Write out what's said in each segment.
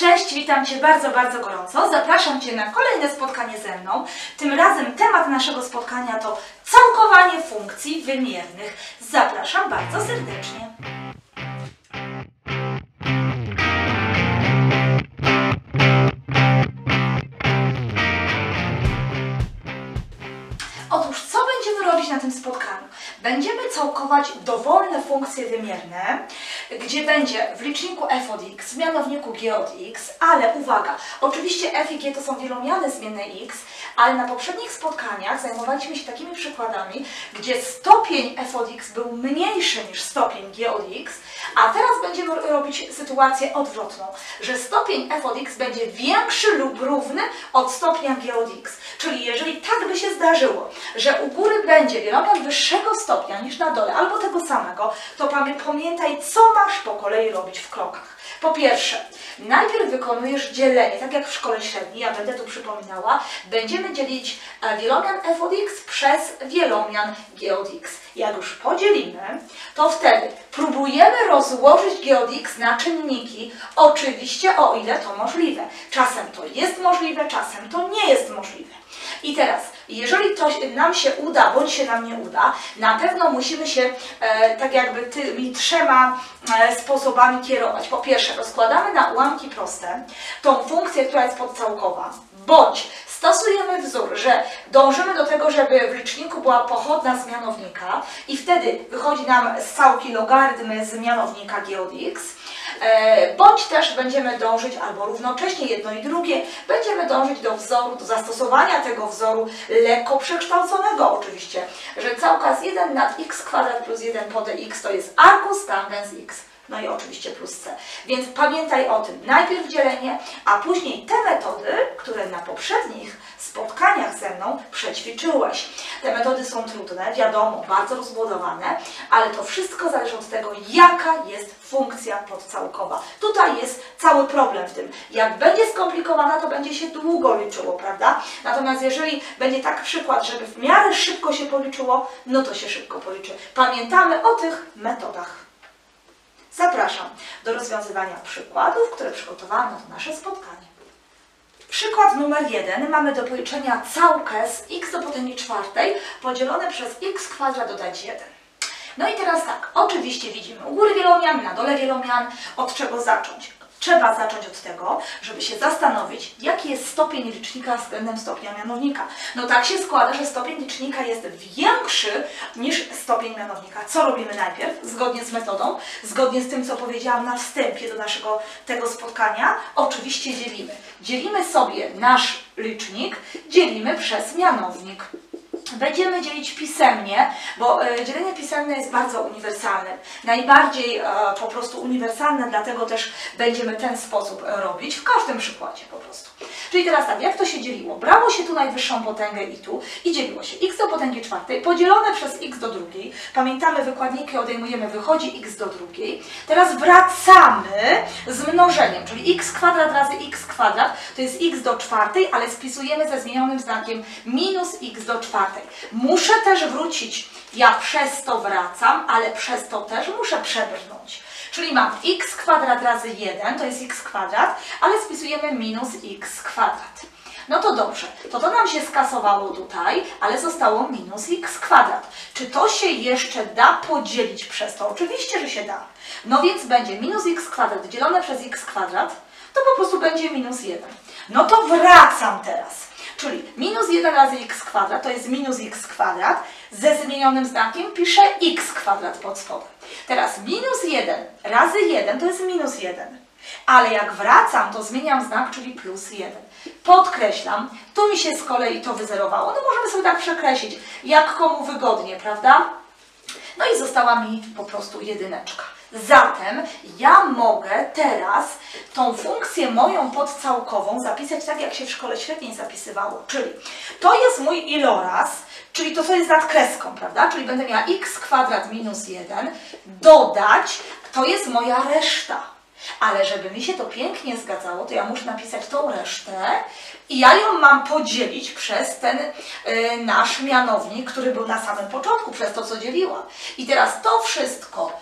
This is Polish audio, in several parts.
Cześć, witam Cię bardzo, bardzo gorąco. Zapraszam Cię na kolejne spotkanie ze mną. Tym razem temat naszego spotkania to całkowanie funkcji wymiernych. Zapraszam bardzo serdecznie. Otóż, co będziemy robić na tym spotkaniu? Będziemy dowolne funkcje wymierne, gdzie będzie w liczniku f od x, w mianowniku g od x, ale uwaga, oczywiście f i g to są wielomiany zmienne x, ale na poprzednich spotkaniach zajmowaliśmy się takimi przykładami, gdzie stopień f od x był mniejszy niż stopień g od x, a teraz będziemy robić sytuację odwrotną, że stopień f od x będzie większy lub równy od stopnia g od x. Czyli jeżeli tak by się zdarzyło, że u góry będzie wielomian wyższego stopnia niż na dole, albo tego samego, to pamiętaj, co masz po kolei robić w krokach. Po pierwsze, najpierw wykonujesz dzielenie, tak jak w szkole średniej, ja będę tu przypominała, będziemy dzielić e, wielomian f od x przez wielomian g od x. Jak już podzielimy, to wtedy próbujemy rozłożyć g od x na czynniki, oczywiście o ile to możliwe. Czasem to jest możliwe, czasem to nie jest możliwe. I teraz, jeżeli to nam się uda, bądź się nam nie uda, na pewno musimy się e, tak jakby tymi trzema e, sposobami kierować. Po pierwsze, rozkładamy na ułamki proste tą funkcję, która jest podcałkowa, bądź stosujemy wzór, że dążymy do tego, żeby w liczniku była pochodna z mianownika i wtedy wychodzi nam z całki logarytm z mianownika g od x, E, bądź też będziemy dążyć, albo równocześnie jedno i drugie, będziemy dążyć do wzoru, do zastosowania tego wzoru lekko przekształconego oczywiście, że całka z 1 nad x kwadrat plus 1 po dx to jest arcus tangens x. No i oczywiście plus c. Więc pamiętaj o tym. Najpierw dzielenie, a później te metody, które na poprzednich spotkaniach ze mną przećwiczyłeś. Te metody są trudne, wiadomo, bardzo rozbudowane, ale to wszystko zależy od tego, jaka jest funkcja podcałkowa. Tutaj jest cały problem w tym. Jak będzie skomplikowana, to będzie się długo liczyło, prawda? Natomiast jeżeli będzie tak przykład, żeby w miarę szybko się policzyło, no to się szybko policzy. Pamiętamy o tych metodach. Zapraszam do rozwiązywania przykładów, które przygotowałam na nasze spotkanie. Przykład numer jeden. Mamy do policzenia całkę z x do potęgi czwartej podzielone przez x kwadrat dodać 1. No i teraz tak, oczywiście widzimy u góry wielomian, na dole wielomian, od czego zacząć? Trzeba zacząć od tego, żeby się zastanowić, jaki jest stopień licznika względem stopnia mianownika. No tak się składa, że stopień licznika jest większy niż stopień mianownika. Co robimy najpierw? Zgodnie z metodą, zgodnie z tym, co powiedziałam na wstępie do naszego tego spotkania, oczywiście dzielimy. Dzielimy sobie nasz licznik, dzielimy przez mianownik. Będziemy dzielić pisemnie, bo e, dzielenie pisemne jest bardzo uniwersalne. Najbardziej e, po prostu uniwersalne, dlatego też będziemy ten sposób e, robić w każdym przykładzie po prostu. Czyli teraz tak, jak to się dzieliło? Brało się tu najwyższą potęgę i tu i dzieliło się x do potęgi czwartej podzielone przez x do drugiej. Pamiętamy, wykładniki odejmujemy, wychodzi x do drugiej. Teraz wracamy z mnożeniem, czyli x kwadrat razy x kwadrat to jest x do czwartej, ale spisujemy ze zmienionym znakiem minus x do czwartej. Muszę też wrócić, ja przez to wracam, ale przez to też muszę przebrnąć. Czyli mam x kwadrat razy 1, to jest x kwadrat, ale spisujemy minus x kwadrat. No to dobrze, to to nam się skasowało tutaj, ale zostało minus x kwadrat. Czy to się jeszcze da podzielić przez to? Oczywiście, że się da. No więc będzie minus x kwadrat dzielone przez x kwadrat, to po prostu będzie minus 1. No to wracam teraz. Czyli minus 1 razy x kwadrat to jest minus x kwadrat. Ze zmienionym znakiem piszę x kwadrat pod spodem. Teraz minus 1 razy 1 to jest minus 1. Ale jak wracam, to zmieniam znak, czyli plus 1. Podkreślam, tu mi się z kolei to wyzerowało. No możemy sobie tak przekreślić, jak komu wygodnie, prawda? No i została mi po prostu jedyneczka. Zatem ja mogę teraz tą funkcję moją podcałkową zapisać tak, jak się w szkole średniej zapisywało. Czyli to jest mój iloraz, czyli to, co jest nad kreską, prawda? Czyli będę miała x kwadrat minus 1, dodać, to jest moja reszta. Ale żeby mi się to pięknie zgadzało, to ja muszę napisać tą resztę i ja ją mam podzielić przez ten y, nasz mianownik, który był na samym początku, przez to, co dzieliła. I teraz to wszystko,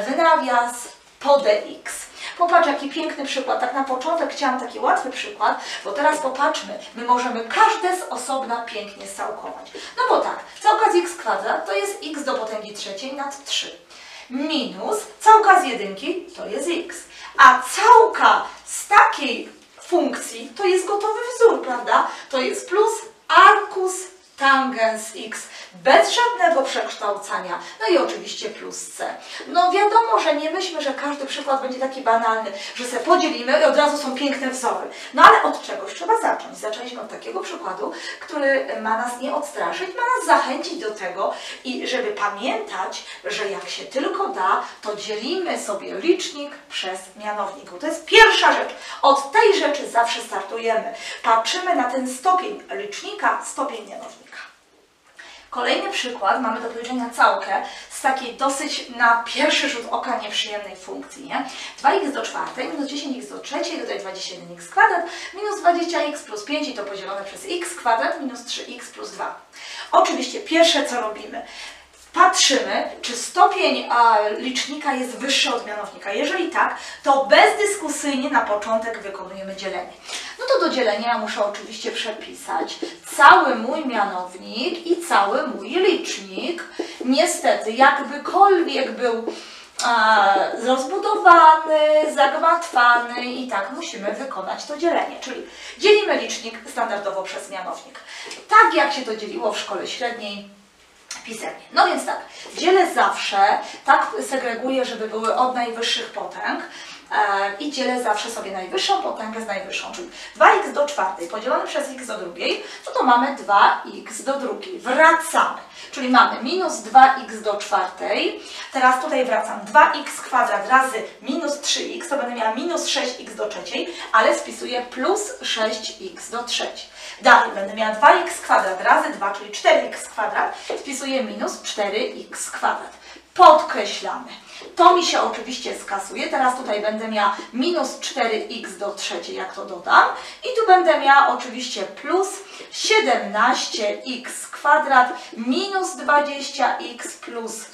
y, wynawias po dx. Popatrz, jaki piękny przykład. Tak na początek chciałam taki łatwy przykład, bo teraz popatrzmy, my możemy każde z osobna pięknie scałkować. No bo tak, całka z x kwadrat to jest x do potęgi trzeciej nad 3. Minus całka z jedynki to jest x. A całka z takiej funkcji to jest gotowy wzór, prawda? To jest plus arcus tangens x bez żadnego przekształcania. No i oczywiście plus c. No wiadomo, że nie myślmy, że każdy przykład będzie taki banalny, że se podzielimy i od razu są piękne wzory. No ale od czegoś trzeba zacząć. Zaczęliśmy od takiego przykładu, który ma nas nie odstraszyć, ma nas zachęcić do tego i żeby pamiętać, że jak się tylko da, to dzielimy sobie licznik przez mianownik. To jest pierwsza rzecz. Od tej rzeczy zawsze startujemy. Patrzymy na ten stopień licznika, stopień mianownika. Kolejny przykład, mamy do policzenia całkę z takiej dosyć na pierwszy rzut oka nieprzyjemnej funkcji. Nie? 2x do czwartej minus 10x do trzeciej, dodaj 21x kwadrat, minus 20x plus 5 i to podzielone przez x kwadrat minus 3x plus 2. Oczywiście pierwsze co robimy, patrzymy, czy stopień licznika jest wyższy od mianownika. Jeżeli tak, to bezdyskusyjnie na początek wykonujemy dzielenie. No to do dzielenia muszę oczywiście przepisać cały mój mianownik i cały mój licznik. Niestety, jakbykolwiek był rozbudowany, zagmatwany i tak musimy wykonać to dzielenie. Czyli dzielimy licznik standardowo przez mianownik. Tak jak się to dzieliło w szkole średniej, pisemnie. No więc tak, dzielę zawsze, tak segreguję, żeby były od najwyższych potęg e, i dzielę zawsze sobie najwyższą potęgę z najwyższą, czyli 2x do czwartej podzielone przez x do drugiej, no to mamy 2x do drugiej. Wracamy, czyli mamy minus 2x do czwartej, teraz tutaj wracam 2x kwadrat razy minus 3x, to będę miała minus 6x do trzeciej, ale spisuję plus 6x do trzeciej. Dalej będę miała 2x kwadrat razy 2, czyli 4x kwadrat, spisuję minus 4x kwadrat. Podkreślamy. To mi się oczywiście skasuje. Teraz tutaj będę miała minus 4x do trzeciej, jak to dodam. I tu będę miała oczywiście plus 17x kwadrat minus 20x plus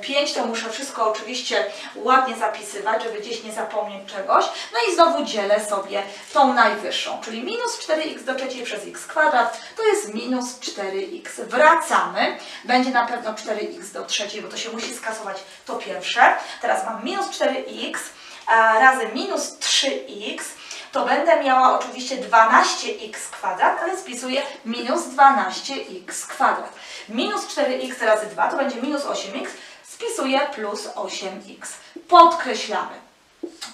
5 to muszę wszystko oczywiście ładnie zapisywać, żeby gdzieś nie zapomnieć czegoś. No i znowu dzielę sobie tą najwyższą, czyli minus 4x do trzeciej przez x kwadrat to jest minus 4x. Wracamy, będzie na pewno 4x do trzeciej, bo to się musi skasować to pierwsze. Teraz mam minus 4x razy minus 3x to będę miała oczywiście 12x kwadrat, ale spisuję minus 12x kwadrat. Minus 4x razy 2 to będzie minus 8x, spisuję plus 8x. Podkreślamy.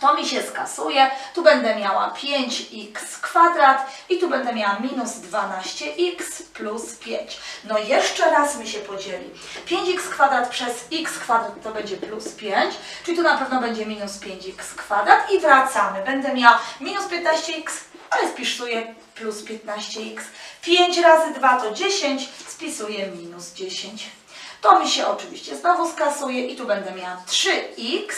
To mi się skasuje, tu będę miała 5x kwadrat i tu będę miała minus 12x plus 5. No jeszcze raz mi się podzieli. 5x kwadrat przez x kwadrat to będzie plus 5, czyli tu na pewno będzie minus 5x kwadrat i wracamy. Będę miała minus 15x, ale spisuję plus 15x. 5 razy 2 to 10, spisuję minus 10. To mi się oczywiście znowu skasuje i tu będę miała 3x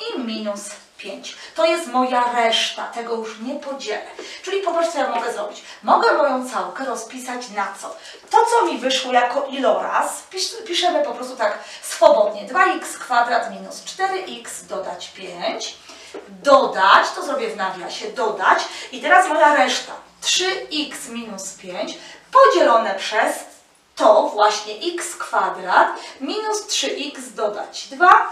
i minus 5. To jest moja reszta, tego już nie podzielę. Czyli popatrz, co ja mogę zrobić. Mogę moją całkę rozpisać na co? To, co mi wyszło jako iloraz, pisz, piszemy po prostu tak swobodnie. 2x kwadrat minus 4x dodać 5. Dodać, to zrobię w nawiasie, dodać. I teraz moja reszta. 3x minus 5 podzielone przez to właśnie x kwadrat minus 3x dodać 2,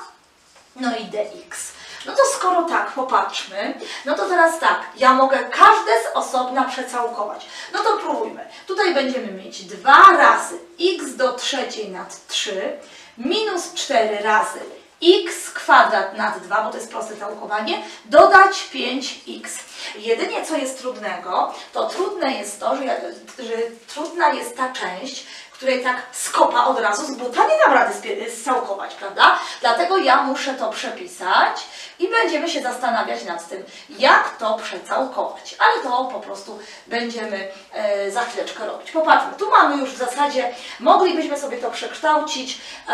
no i dx. No to skoro tak, popatrzmy, no to teraz tak, ja mogę każde z osobna przecałkować. No to próbujmy. Tutaj będziemy mieć 2 razy x do trzeciej nad 3 minus 4 razy x kwadrat nad 2, bo to jest proste całkowanie, dodać 5x. Jedynie co jest trudnego, to trudne jest to, że, że trudna jest ta część, której tak skopa od razu z buta nie dam rady scałkować, prawda? Dlatego ja muszę to przepisać i będziemy się zastanawiać nad tym, jak to przecałkować. Ale to po prostu będziemy e, za chwileczkę robić. Popatrzmy, tu mamy już w zasadzie, moglibyśmy sobie to przekształcić, e,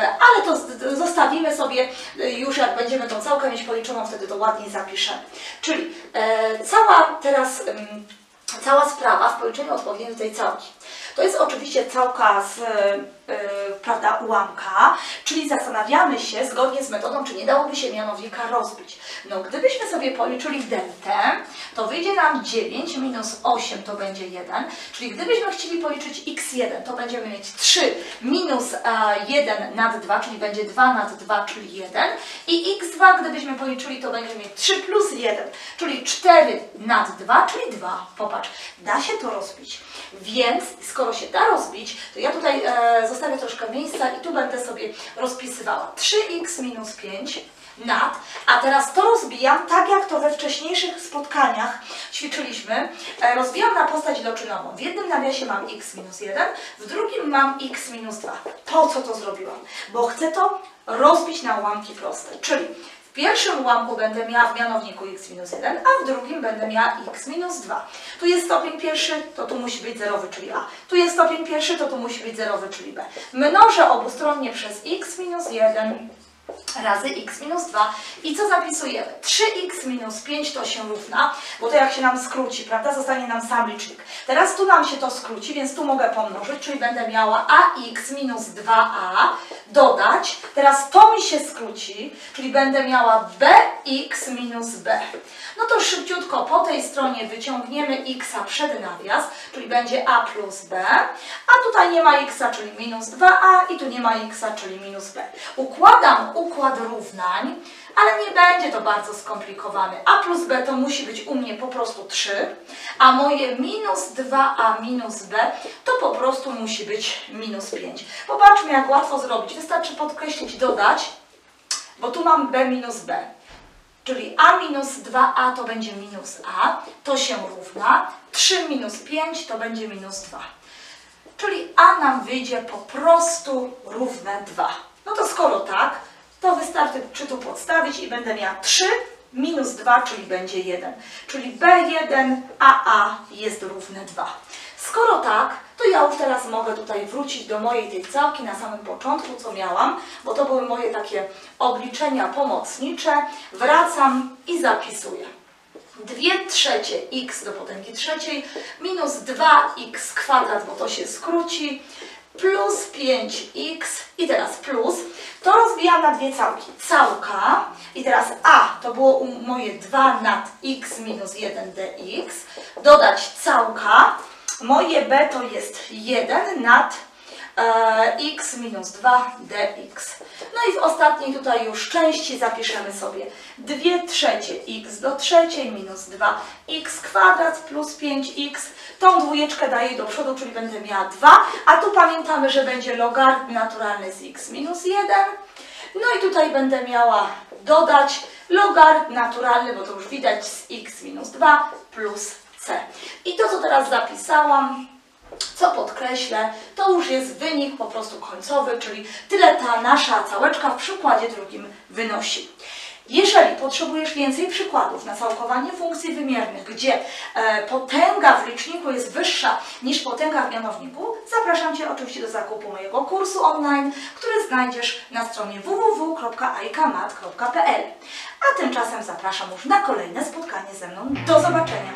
ale to zostawimy sobie e, już jak będziemy tą całkę mieć policzoną, wtedy to ładniej zapiszemy. Czyli e, cała teraz... cała sprawa w policzeniu odpowiedniej tej całki. To jest oczywiście całka z prawda, ułamka, czyli zastanawiamy się zgodnie z metodą, czy nie dałoby się mianownika rozbić. No gdybyśmy sobie policzyli deltę, to wyjdzie nam 9 minus 8 to będzie 1, czyli gdybyśmy chcieli policzyć x1, to będziemy mieć 3 minus e, 1 nad 2, czyli będzie 2 nad 2, czyli 1 i x2, gdybyśmy policzyli, to będziemy mieć 3 plus 1, czyli 4 nad 2, czyli 2. Popatrz, da się to rozbić. Więc skoro się da rozbić, to ja tutaj e, zostawię troszkę miejsca i tu będę sobie rozpisywała 3x minus 5 nad, a teraz to rozbijam tak jak to we wcześniejszych spotkaniach ćwiczyliśmy. E, rozbijam na postać iloczynową. W jednym nawiasie mam x minus 1, w drugim mam x minus 2. Po co to zrobiłam? Bo chcę to rozbić na ułamki proste, czyli w pierwszym ułamku będę miała w mianowniku x minus 1, a w drugim będę miała x minus 2. Tu jest stopień pierwszy, to tu musi być zerowy, czyli a. Tu jest stopień pierwszy, to tu musi być zerowy, czyli b. Mnożę obustronnie przez x minus 1 razy x minus 2 i co zapisujemy? 3x minus 5 to się równa, bo to jak się nam skróci, prawda, zostanie nam sam licznik. Teraz tu nam się to skróci, więc tu mogę pomnożyć, czyli będę miała ax minus 2a dodać, teraz to mi się skróci, czyli będę miała bx minus b. No to szybciutko po tej stronie wyciągniemy x przed nawias, czyli będzie a plus b, a tutaj nie ma x, czyli minus 2a i tu nie ma x, czyli minus b. Układam układ równań, ale nie będzie to bardzo skomplikowane. a plus b to musi być u mnie po prostu 3, a moje minus 2a minus b to po prostu musi być minus 5. Popatrzmy jak łatwo zrobić. Wystarczy podkreślić, dodać, bo tu mam b minus b. Czyli a minus 2a to będzie minus a, to się równa. 3 minus 5 to będzie minus 2. Czyli a nam wyjdzie po prostu równe 2. No to skoro tak, to wystarczy czy tu podstawić i będę miała 3 minus 2, czyli będzie 1. Czyli B1 AA jest równe 2. Skoro tak, to ja już teraz mogę tutaj wrócić do mojej tej całki na samym początku, co miałam, bo to były moje takie obliczenia pomocnicze. Wracam i zapisuję. 2 trzecie x do potęgi trzeciej minus 2x kwadrat, bo to się skróci, plus 5x i teraz plus, to rozbijam na dwie całki. Całka i teraz a to było moje 2 nad x minus 1 dx, dodać całka, moje b to jest 1 nad x minus 2 dx. No i w ostatniej tutaj już części zapiszemy sobie 2 trzecie x do trzeciej minus 2 x kwadrat plus 5x. Tą dwójeczkę daję do przodu, czyli będę miała 2, a tu pamiętamy, że będzie logarytm naturalny z x minus 1. No i tutaj będę miała dodać logarytm naturalny, bo to już widać z x minus 2 plus c. I to, co teraz zapisałam, co podkreślę, to już jest wynik po prostu końcowy, czyli tyle ta nasza całeczka w przykładzie drugim wynosi. Jeżeli potrzebujesz więcej przykładów na całkowanie funkcji wymiernych, gdzie e, potęga w liczniku jest wyższa niż potęga w mianowniku, zapraszam Cię oczywiście do zakupu mojego kursu online, który znajdziesz na stronie www.aikamat.pl. A tymczasem zapraszam już na kolejne spotkanie ze mną. Do zobaczenia!